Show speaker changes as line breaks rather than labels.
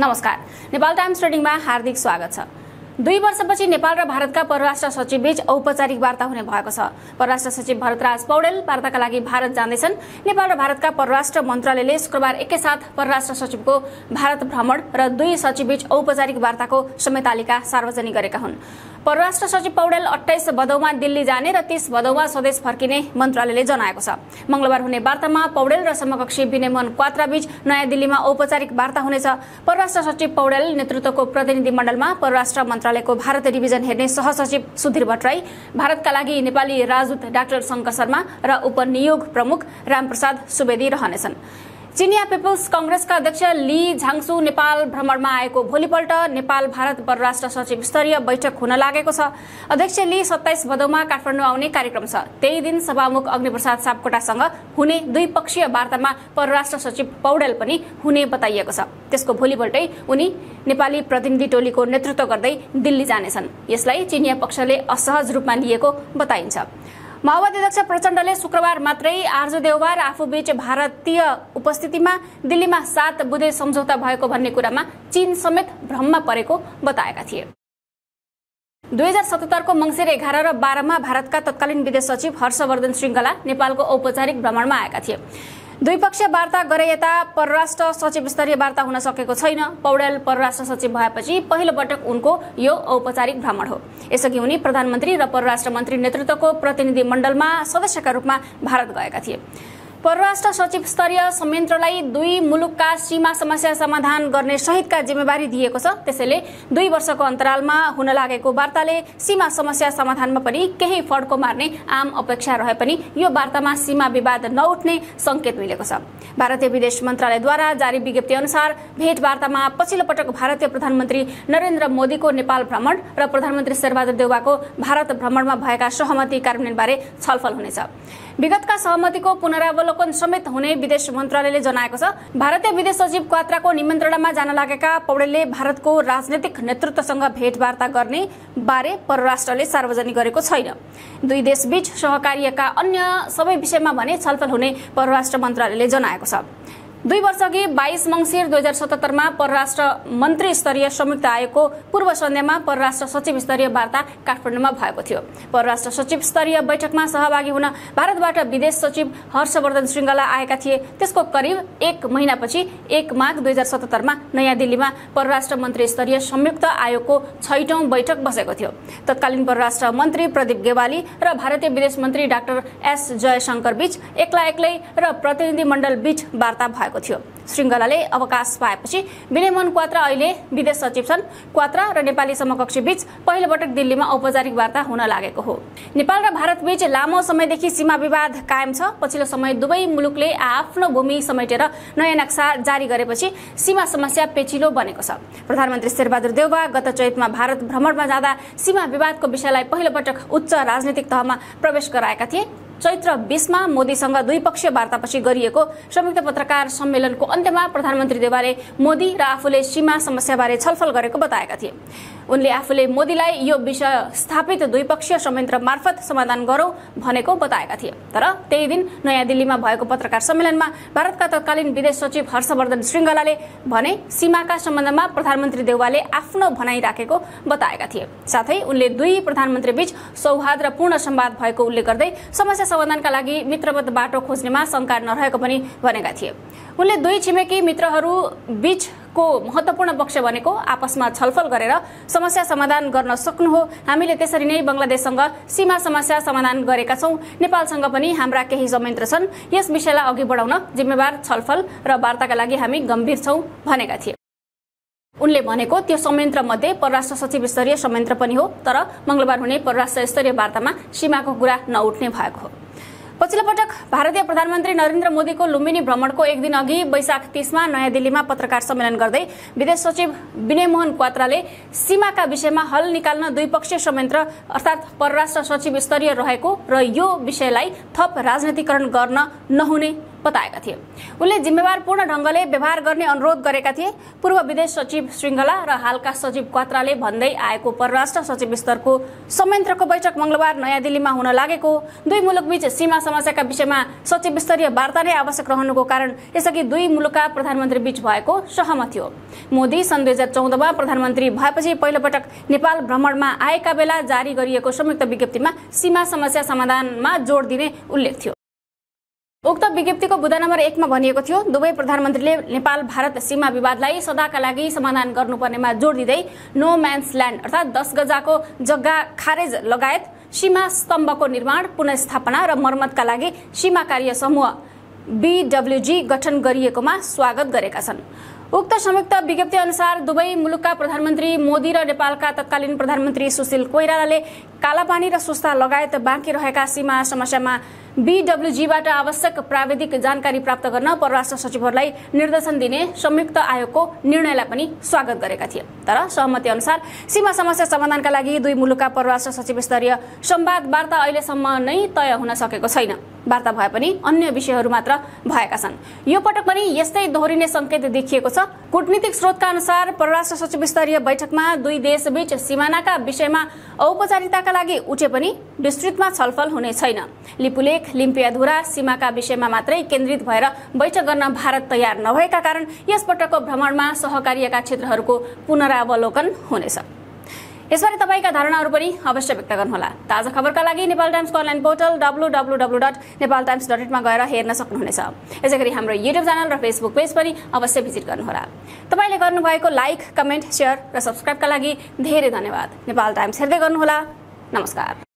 नमस्कार। नेपाल टाइम्स ट्रेडिङमा हार्दिक स्वागत छ। दुई वर्षपछि नेपाल र भारतका परराष्ट्र सचिव बीच औपचारिक वार्ता हुने भएको छ। परराष्ट्र सचिव भरतराज पौडेल वार्ताका लागि भारत जाँदैछन्। नेपाल र भारतका परराष्ट्र मन्त्रालयले शुक्रबार एकैसाथ परराष्ट्र सचिवको भारत भ्रमण र दुई सचिवबीच औपचारिक वार्ताको समय तालिका सार्वजनिक गरेका हुन्। परराष्ट्र सचिव पौडेल अठाइस भदौमा दिल्ली जाने र तीस भदौमा स्वदेश फर्किने मन्त्रालयले जनाएको छ। मंगलबार हुने वार्तामा पौडेल र समकक्षी विनयमोहन क्वात्राबीच नयाँ दिल्लीमा औपचारिक वार्ता हुनेछ। परराष्ट्र सचिव पौडेल नेतृत्वको प्रतिनिधि मण्डलमा परराष्ट्र मन्त्रालयको भारत डिभिजन हेर्ने सहसचिव सुधीर भट्टराई भारतका लागि नेपाली राजदूत डाक्टर शङ्कर शर्मा र उपनियोग प्रमुख रामप्रसाद सुवेदी रहनेछन्। चिनिया पिपल्स कंग्रेसका अध्यक्ष ली झाङसु नेपाल भ्रमणमा आएको। भोलिपल्ट नेपाल भारत परराष्ट्र सचिव स्तरीय बैठक हुन लागेको छ। अध्यक्ष ली सत्ताइस भदौमा काठमाडौँ आउने कार्यक्रम छ। त्यही दिन सभामुख अग्निप्रसाद सापकोटासँग हुने द्विपक्षीय वार्तामा परराष्ट्र सचिव पौडेल पनि हुने बताइएको छ। त्यसको भोलिपल्टै उनी नेपाली प्रतिनिधि टोलीको नेतृत्व गर्दै दिल्ली जानेछन्। यसलाई चिनिया पक्षले असहज रूपमा लिएको बताइन्छ। माओवादी अध्यक्ष प्रचण्डले शुक्रबार मात्रै आर्ज देउबार आफूबीच भारतीय उपस्थितिमा दिल्लीमा सात बुधे सम्झौता भएको भन्ने कुरामा चीन समेत भ्रममा परेको बताएका थिए। दुई हजार सतहत्तरको मङ्सिर एघार र बाह्रमा भारतका तत्कालीन विदेश सचिव हर्षवर्धन श्रृङ्खला नेपालको औपचारिक भ्रमणमा आएका थिए। द्विपक्षीय वार्ता गरे यता परराष्ट्र सचिव स्तरीय वार्ता हुन सकेको छैन। पौडेल परराष्ट्र सचिव भएपछि पहिलो पटक उनको यो औपचारिक भ्रमण हो। यसअघि उनी प्रधानमन्त्री र परराष्ट्र मन्त्री नेतृत्वको प्रतिनिधि मण्डलमा सदस्यका रूपमा भारत गएका थिए। परराष्ट्र सचिव स्तरीय संयन्त्रलाई दुई मुलुकका सीमा समस्या समाधान गर्ने सहितका जिम्मेवारी दिएको छ। त्यसैले दुई वर्षको अन्तरालमा हुन लागेको वार्ताले सीमा समस्या समाधानमा पनि केही फड्को मार्ने आम अपेक्षा रहे पनि यो वार्तामा सीमा विवाद नउठ्ने संकेत मिलेको छ। भारतीय विदेश मन्त्रालयद्वारा जारी विज्ञप्ति अनुसार भेटवार्तामा पछिल्लो पटक भारतीय प्रधानमन्त्री नरेन्द्र मोदीको नेपाल भ्रमण र प्रधानमन्त्री शेरबहादुर देउवाको भारत भ्रमणमा भएका सहमति कार्यान्वयनबारे छलफल हुनेछ। विगतका सहमतिको पुनरावलोकन समेत हुने विदेश मन्त्रालयले जनाएको छ। भारतीय विदेश सचिव क्वात्राको निमन्त्रणामा जान लागेका पौडेलले भारतको राजनैतिक नेतृत्वसँग भेटवार्ता गर्ने बारे परराष्ट्रले सार्वजनिक गरेको छैन। दुई देशबीच सहकार्यका अन्य सबै विषयमा भने छलफल हुने परराष्ट्र मन्त्रालयले जनाएको छ। दुई वर्षअघि बाइस मङ्सिर दुई हजार सतहत्तरमा परराष्ट्र मन्त्री स्तरीय संयुक्त आयोगको पूर्व सन्ध्यामा परराष्ट्र सचिव स्तरीय वार्ता काठमाडौँमा भएको थियो। परराष्ट्र सचिव स्तरीय बैठकमा सहभागी हुन भारतबाट विदेश सचिव हर्षवर्धन श्रृङ्गला आएका थिए। त्यसको करिब एक महिनापछि एक माघ दुई हजार सतहत्तरमा नयाँ दिल्लीमा परराष्ट्र मन्त्री स्तरीय संयुक्त आयोगको छैटौं बैठक बसेको थियो। तत्कालीन परराष्ट्र मन्त्री प्रदीप गेवाली र भारतीय विदेश मन्त्री डाक्टर एस जयशङ्कर बीच एक्ला एक्लै र प्रतिनिधि मण्डल बीच वार्ता भएको भएको थियो। श्रृङ्खलाले अवकाश पाएपछि विनयमोहन क्वात्रा अहिले विदेश सचिव छन्। क्वात्रा र नेपाली समकक्षी बीच पहिलो पटक दिल्लीमा औपचारिक वार्ता हुन लागेको हो। नेपाल र भारत बीच लामो समयदेखि सीमा विवाद कायम छ। पछिल्लो समय दुवै मुलुकले आफ्नो भूमि समेटेर नयाँ नक्सा जारी गरेपछि सीमा समस्या पेचिलो बनेको छ। प्रधानमन्त्री शेरबहादुर देउवा गत चैतमा भारत भ्रमणमा जाँदा सीमा विवादको विषयलाई पहिलो पटक उच्च राजनीतिक तहमा प्रवेश गराएका थिए। चैत्र बीसमा मोदीसँग द्विपक्षीय वार्तापछि गरिएको संयुक्त पत्रकार सम्मेलनको अन्त्यमा प्रधानमन्त्री देवालले मोदी र आफूले सीमा समस्याबारे छलफल गरेको बताएका थिए। उनले आफूले मोदीलाई यो विषय स्थापित द्विपक्षीय संयन्त्र मार्फत समाधान गरौं भनेको बताएका थिए। तर त्यही दिन नयाँ दिल्लीमा भएको पत्रकार सम्मेलनमा भारतका तत्कालीन विदेश सचिव हर्षवर्धन श्रृङ्गलाले भने सीमाका सम्बन्धमा प्रधानमन्त्री देउवाले आफ्नो भनाइ राखेको बताएका थिए। साथै उनले दुई प्रधानमन्त्री बीच सौहार्द र पूर्ण संवाद भएको उल्लेख गर्दै समस्या समाधानका लागि मित्रवत बाटो खोज्नेमा शङ्का नरहेको पनि भनेका थिए। उनले दुई छिमेकी मित्रहरू बीच को महत्वपूर्ण पक्ष भनेको आपसमा छलफल गरेर समस्या समाधान गर्न सक्नु हो। हामीले त्यसरी नै बङ्गलादेशसँग सीमा समस्या समाधान गरेका छौँ। नेपालसँग पनि हाम्रा केही संयन्त्र छन्। यस विषयलाई अघि बढाउन जिम्मेवार छलफल र वार्ताका लागि हामी गम्भीर छौँ भनेका थिए। उनले भनेको त्यो संयन्त्र मध्ये परराष्ट्र सचिव स्तरीय संयन्त्र पनि हो तर मंगलबार हुने परराष्ट्र स्तरीय वार्तामा सीमाको कुरा नउठ्ने भएको हो। पछिल्लो पटक भारतीय प्रधानमन्त्री नरेन्द्र मोदीको लुम्बिनी भ्रमणको एक दिन अघि वैशाख तीसमा नयाँ दिल्लीमा पत्रकार सम्मेलन गर्दै विदेश सचिव विनय मोहन क्वात्राले सीमाका विषयमा हल निकाल्न द्विपक्षीय संयन्त्र अर्थात् परराष्ट्र सचिव स्तरीय रहेको र यो विषयलाई थप राजनीतिकरण गर्न नहुने बताएका थिए। उनले जिम्मेवारपूर्ण ढङ्गले व्यवहार गर्ने अनुरोध गरेका थिए। पूर्व विदेश सचिव श्रृङ्खला र हालका सचिव क्वात्राले भन्दै आएको परराष्ट्र सचिव स्तरको संयन्त्रको बैठक मंगलबार नयाँ दिल्लीमा हुन लागेको। दुई मुलुकबीच सीमा समस्याका विषयमा सचिव स्तरीय वार्ता नै आवश्यक रहनुको कारण यसअघि दुई मुलुकका प्रधानमन्त्री बीच भएको सहमत थियो। मोदी सन् दुई हजार चौधमा प्रधानमन्त्री भएपछि पहिलोपटक नेपाल भ्रमणमा आएका बेला जारी गरिएको संयुक्त विज्ञप्तिमा सीमा समस्या समाधानमा जोड दिने उल्लेख थियो। उक्त विज्ञप्तिको बुदा नम्बर एकमा भनिएको थियो दुवै प्रधानमन्त्रीले नेपाल भारत सीमा विवादलाई सदाका लागि समाधान गर्नुपर्नेमा जोड दिँदै नो म्यान्स ल्यान्ड अर्थात् दस गजाको जग्गा खारेज लगायत सीमा स्तम्भको निर्माण पुनस्थापना र मर्मतका लागि सीमा कार्य समूह बिडब्ल्युजी गठन गरिएकोमा स्वागत गरेका छन्। उक्त संयुक्त विज्ञप्ति अनुसार दुवै मुलुकका प्रधानमन्त्री मोदी र नेपालका तत्कालीन प्रधानमन्त्री सुशील कोइरालाले कालापानी र सुस्ता लगायत बाँकी रहेका सीमा समस्यामा बिडब्ल्युजीबाट आवश्यक प्राविधिक जानकारी प्राप्त गर्न परराष्ट्र सचिवहरूलाई निर्देशन दिने संयुक्त आयोगको निर्णयलाई पनि स्वागत गरेका थिए। तर सहमति अनुसार सीमा समस्या समाधानका लागि दुई मुलुकका परराष्ट्र सचिव स्तरीय संवाद वार्ता अहिलेसम्म नै तय हुन सकेको छैन। वार्ता भए पनि अन्य विषयहरू मात्र भएका छन्। यो पटक पनि यस्तै दोहोरिने संकेत देखिएको छ। कूटनीतिक स्रोतका अनुसार परराष्ट्र सचिव स्तरीय बैठकमा दुई देशबीच सिमानाका विषयमा औपचारिकताका लागि उठे पनि विस्तृतमा छलफल हुने छैन। लिपुलेख लिम्पियाधुरा सीमाका विषयमा मात्रै केन्द्रित भएर बैठक गर्न भारत तयार नभएका कारण यसपटकको भ्रमणमा सहकार्यका क्षेत्रहरूको पुनरावलोकन हुनेछ। यसबारे तपाईँका धारणाहरू पनि अवश्य व्यक्त गर्नुहोला। ताजा खबरका लागि Nepal टाइम्सको online portal W W W dot Nepal times dot इटमा गएर हेर्न सक्नुहुनेछ। यसै गरी हाम्रो युट्युब च्यानल र फेसबुक पेज पनि अवश्य भिजिट गर्नुहोला। तपाईँले गर्नुभएको लाइक कमेन्ट सेयर र सब्सक्राइबका लागि धेरै धन्यवाद। नेपाल टाइम्स हेर्दै गर्नुहोला। नमस्कार।